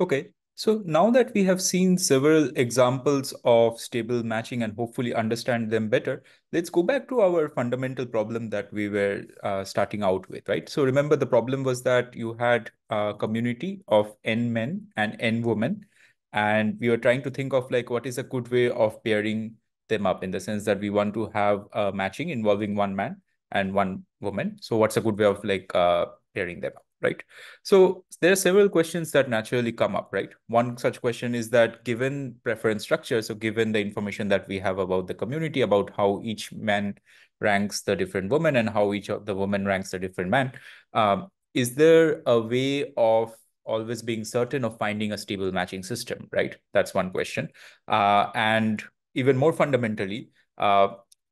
Okay, so now that we have seen several examples of stable matching and hopefully understand them better, let's go back to our fundamental problem that we were uh, starting out with, right? So remember the problem was that you had a community of n men and n women, and we were trying to think of like what is a good way of pairing them up in the sense that we want to have a matching involving one man and one woman. So what's a good way of like uh, pairing them up? Right? So there are several questions that naturally come up, right? One such question is that given preference structure, so given the information that we have about the community, about how each man ranks the different women and how each of the women ranks the different man, um, is there a way of always being certain of finding a stable matching system, right? That's one question. Uh, and even more fundamentally, uh,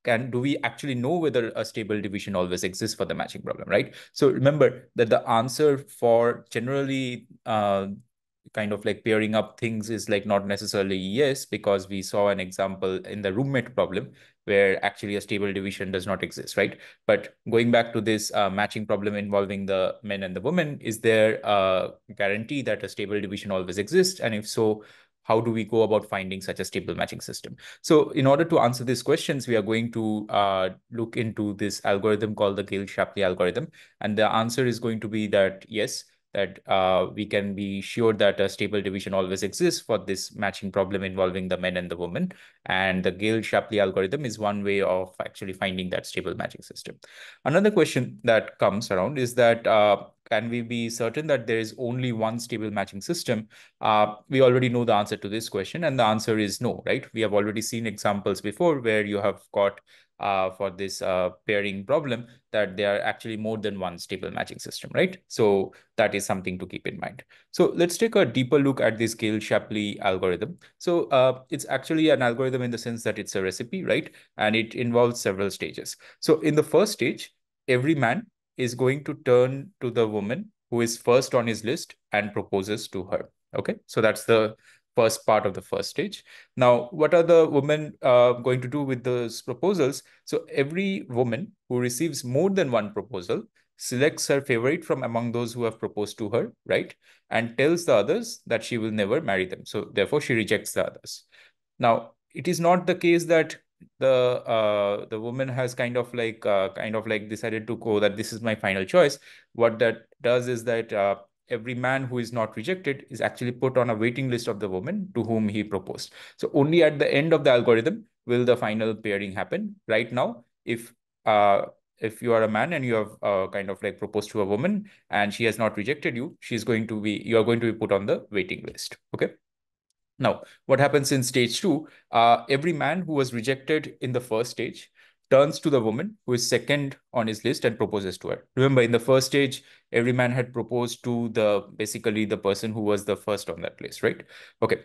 can do we actually know whether a stable division always exists for the matching problem, right? So remember that the answer for generally uh, kind of like pairing up things is like not necessarily yes, because we saw an example in the roommate problem where actually a stable division does not exist, right? But going back to this uh, matching problem involving the men and the women, is there a guarantee that a stable division always exists? And if so, how do we go about finding such a stable matching system? So in order to answer these questions, we are going to uh, look into this algorithm called the Gale-Shapley algorithm. And the answer is going to be that, yes, that uh, we can be sure that a stable division always exists for this matching problem involving the men and the women. And the Gale-Shapley algorithm is one way of actually finding that stable matching system. Another question that comes around is that uh, can we be certain that there is only one stable matching system? Uh, we already know the answer to this question, and the answer is no, right? We have already seen examples before where you have got uh, for this uh, pairing problem that there are actually more than one stable matching system, right? So that is something to keep in mind. So let's take a deeper look at this Gale-Shapley algorithm. So uh, it's actually an algorithm in the sense that it's a recipe, right? And it involves several stages. So in the first stage, every man is going to turn to the woman who is first on his list and proposes to her. Okay, so that's the first part of the first stage. Now, what are the women uh, going to do with those proposals? So every woman who receives more than one proposal selects her favorite from among those who have proposed to her, right? And tells the others that she will never marry them. So therefore, she rejects the others. Now, it is not the case that the uh, the woman has kind of like uh, kind of like decided to go that this is my final choice. What that does is that uh, every man who is not rejected is actually put on a waiting list of the woman to whom he proposed. So only at the end of the algorithm will the final pairing happen. Right now if uh if you are a man and you have uh, kind of like proposed to a woman and she has not rejected you she's going to be you are going to be put on the waiting list. Okay now, what happens in stage two? Uh, every man who was rejected in the first stage turns to the woman who is second on his list and proposes to her. Remember, in the first stage, every man had proposed to the basically the person who was the first on that list, right? Okay.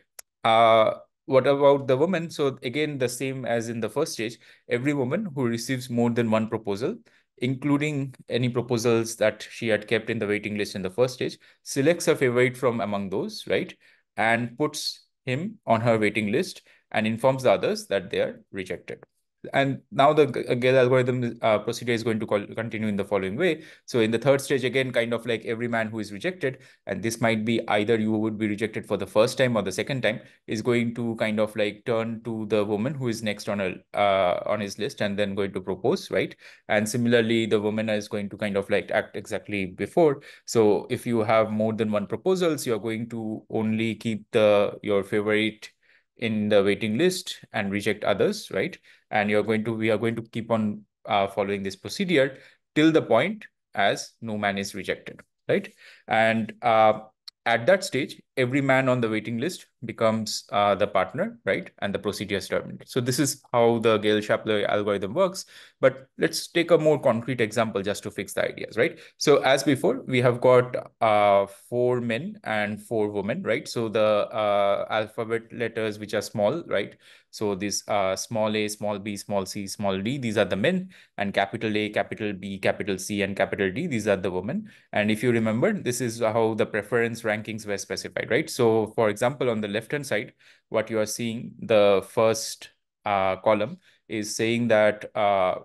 Uh, what about the woman? So again, the same as in the first stage, every woman who receives more than one proposal, including any proposals that she had kept in the waiting list in the first stage, selects a favorite from among those, right? And puts him on her waiting list and informs the others that they are rejected. And now the Gale algorithm uh, procedure is going to call, continue in the following way. So in the third stage, again, kind of like every man who is rejected, and this might be either you would be rejected for the first time or the second time, is going to kind of like turn to the woman who is next on a uh, on his list and then going to propose, right? And similarly, the woman is going to kind of like act exactly before. So if you have more than one proposals, you are going to only keep the your favorite in the waiting list and reject others, right? And you're going to, we are going to keep on uh, following this procedure till the point as no man is rejected, right? And uh, at that stage, every man on the waiting list becomes uh, the partner, right? And the procedure is terminated. So this is how the Gale-Shapley algorithm works. But let's take a more concrete example just to fix the ideas, right? So as before, we have got uh, four men and four women, right? So the uh, alphabet letters which are small, right? So this uh, small a, small b, small c, small d, these are the men, and capital A, capital B, capital C, and capital D, these are the women. And if you remember, this is how the preference rankings were specified, right? So for example, on the left-hand side, what you are seeing, the first uh, column is saying that uh,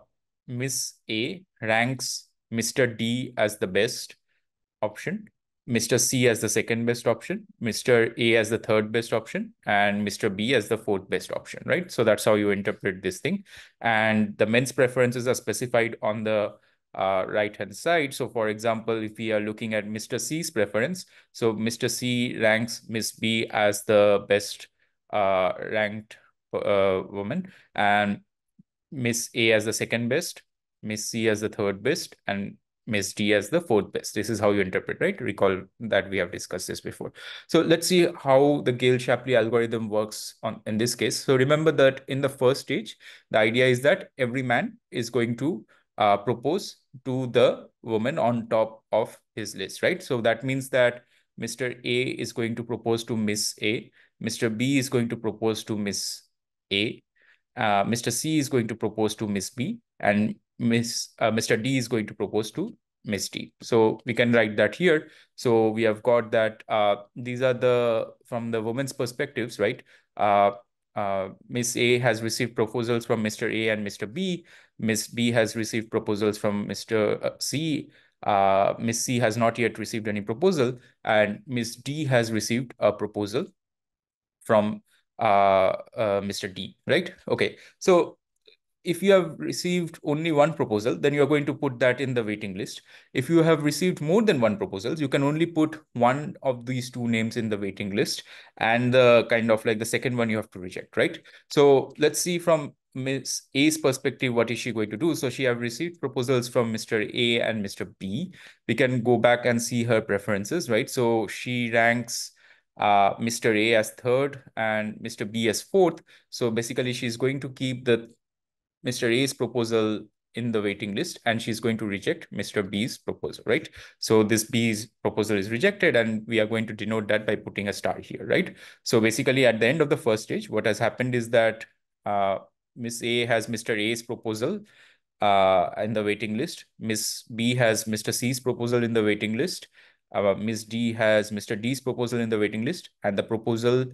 Miss A ranks Mr. D as the best option, Mr. C as the second best option, Mr. A as the third best option, and Mr. B as the fourth best option, right? So that's how you interpret this thing. And the men's preferences are specified on the uh, right-hand side. So for example, if we are looking at Mr. C's preference, so Mr. C ranks Miss B as the best uh, ranked uh, woman and Miss A as the second best, Miss C as the third best, and Miss D as the fourth best. This is how you interpret, right? Recall that we have discussed this before. So let's see how the Gale-Shapley algorithm works on in this case. So remember that in the first stage, the idea is that every man is going to uh, propose to the woman on top of his list, right? So that means that Mr. A is going to propose to Miss A, Mr. B is going to propose to Miss A, uh, Mr. C is going to propose to Miss B, and Miss uh, Mr. D is going to propose to Miss D. So we can write that here. So we have got that uh, these are the from the woman's perspectives, right? Uh, uh, Miss A has received proposals from Mr. A and Mr. B. Miss B has received proposals from Mr. Uh, C. Uh, Miss C has not yet received any proposal, and Miss D has received a proposal from uh, uh, Mr. D, right? Okay, so if you have received only one proposal, then you are going to put that in the waiting list. If you have received more than one proposals, you can only put one of these two names in the waiting list and the kind of like the second one you have to reject, right? So let's see from Miss A's perspective, what is she going to do? So she have received proposals from Mr. A and Mr. B. We can go back and see her preferences, right? So she ranks uh, Mr. A as third and Mr. B as fourth. So basically she's going to keep the Mr. A's proposal in the waiting list and she's going to reject Mr. B's proposal, right? So this B's proposal is rejected and we are going to denote that by putting a star here, right? So basically at the end of the first stage, what has happened is that uh, Miss A has Mr. A's proposal uh, in the waiting list. Miss B has Mr. C's proposal in the waiting list. Uh, Miss D has Mr. D's proposal in the waiting list and the proposal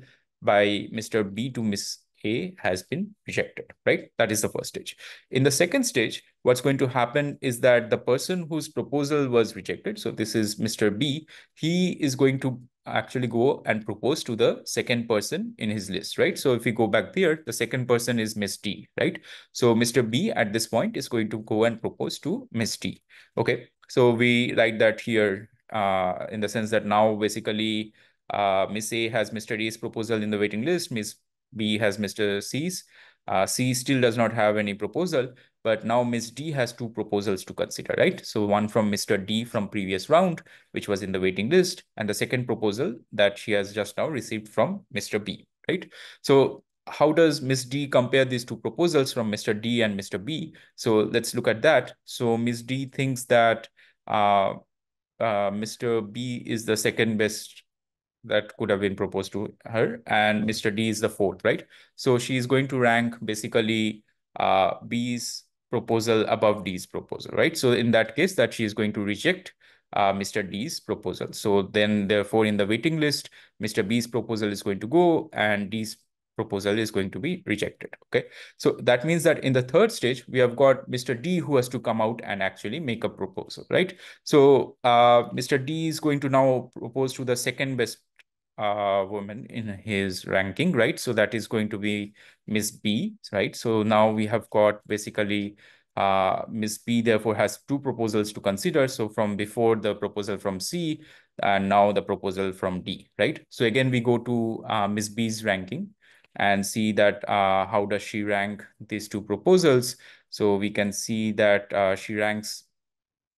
by Mr. B to Miss a has been rejected, right? That is the first stage. In the second stage, what's going to happen is that the person whose proposal was rejected, so this is Mr. B, he is going to actually go and propose to the second person in his list, right? So if we go back there, the second person is Miss D, right? So Mr. B at this point is going to go and propose to Miss D. Okay, so we write that here uh, in the sense that now basically uh, Miss A has Mr. D's proposal in the waiting list, Miss B has Mr. C's. Uh, C still does not have any proposal, but now Ms. D has two proposals to consider, right? So one from Mr. D from previous round, which was in the waiting list, and the second proposal that she has just now received from Mr. B, right? So how does Ms. D compare these two proposals from Mr. D and Mr. B? So let's look at that. So Ms. D thinks that uh, uh, Mr. B is the second best that could have been proposed to her and Mr. D is the fourth, right? So she's going to rank basically uh, B's proposal above D's proposal, right? So in that case that she is going to reject uh, Mr. D's proposal. So then therefore in the waiting list, Mr. B's proposal is going to go and D's proposal is going to be rejected. Okay. So that means that in the third stage, we have got Mr. D who has to come out and actually make a proposal, right? So uh, Mr. D is going to now propose to the second best uh, woman in his ranking, right? So that is going to be Miss B, right? So now we have got basically uh, Miss B therefore has two proposals to consider. So from before the proposal from C and now the proposal from D, right? So again, we go to uh, Miss B's ranking and see that uh, how does she rank these two proposals. So we can see that uh, she ranks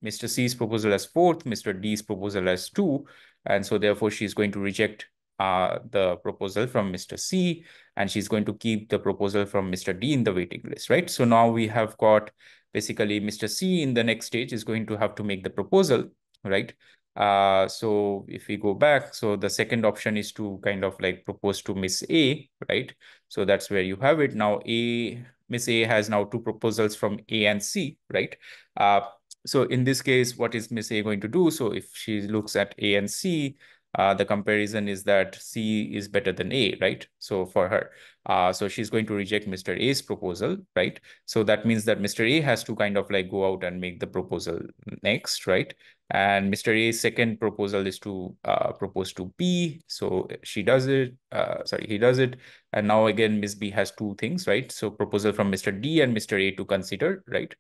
Mr. C's proposal as fourth, Mr. D's proposal as two, and so therefore she's going to reject uh, the proposal from Mr. C and she's going to keep the proposal from Mr. D in the waiting list, right? So now we have got basically Mr. C in the next stage is going to have to make the proposal, right? Uh, so if we go back, so the second option is to kind of like propose to Miss A, right? So that's where you have it. Now A, Miss A has now two proposals from A and C, right? Uh, so in this case, what is Miss A going to do? So if she looks at A and C, uh, the comparison is that C is better than A, right? So for her, uh, so she's going to reject Mr. A's proposal, right? So that means that Mr. A has to kind of like go out and make the proposal next, right? And Mr. A's second proposal is to uh, propose to B. So she does it, uh, sorry, he does it. And now again, Miss B has two things, right? So proposal from Mr. D and Mr. A to consider, right?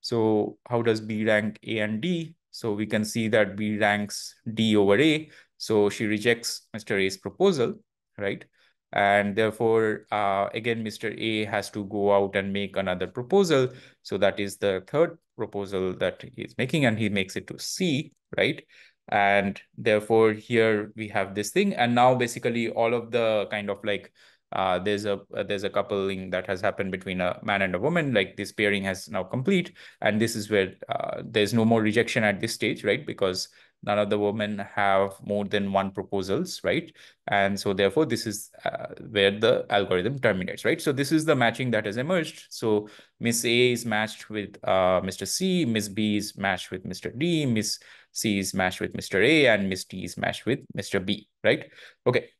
So how does B rank A and D? So we can see that B ranks D over A. So she rejects Mr. A's proposal, right? And therefore, uh, again, Mr. A has to go out and make another proposal. So that is the third proposal that he's making, and he makes it to C, right? And therefore, here we have this thing. And now basically all of the kind of like uh, there's a uh, there's a coupling that has happened between a man and a woman like this pairing has now complete and this is where uh, there's no more rejection at this stage right? Because none of the women have more than one proposals right? And so therefore this is uh, where the algorithm terminates right? So this is the matching that has emerged. So miss a is matched with uh, mr c miss b is matched with mr d miss c is matched with mr a and miss d is matched with mr b right? Okay.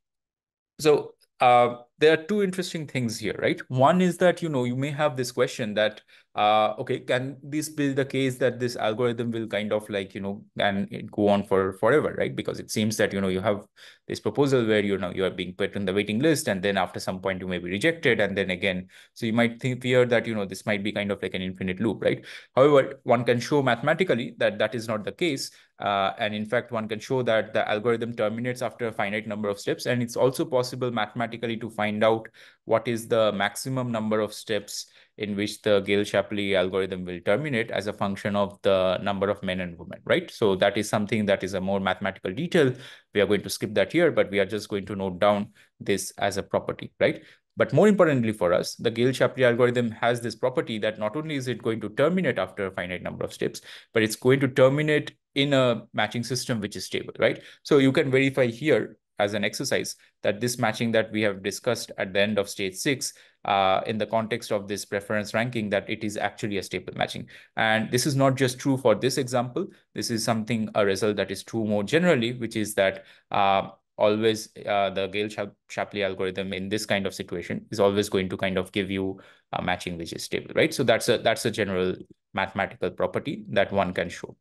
So uh, there are two interesting things here, right? One is that, you know, you may have this question that, uh, okay, can this be the case that this algorithm will kind of like, you know, and go on for forever, right? Because it seems that, you know, you have this proposal where, you know, you are being put on the waiting list and then after some point you may be rejected. And then again, so you might think, fear that, you know, this might be kind of like an infinite loop, right? However, one can show mathematically that that is not the case. Uh, and in fact, one can show that the algorithm terminates after a finite number of steps. And it's also possible mathematically to find find out what is the maximum number of steps in which the Gale-Shapley algorithm will terminate as a function of the number of men and women, right? So that is something that is a more mathematical detail. We are going to skip that here, but we are just going to note down this as a property, right? But more importantly for us, the Gale-Shapley algorithm has this property that not only is it going to terminate after a finite number of steps, but it's going to terminate in a matching system which is stable, right? So you can verify here as an exercise that this matching that we have discussed at the end of stage six uh, in the context of this preference ranking that it is actually a stable matching. And this is not just true for this example. This is something, a result that is true more generally, which is that uh, always uh, the Gale-Shapley algorithm in this kind of situation is always going to kind of give you a matching which is stable, right? So that's a that's a general mathematical property that one can show.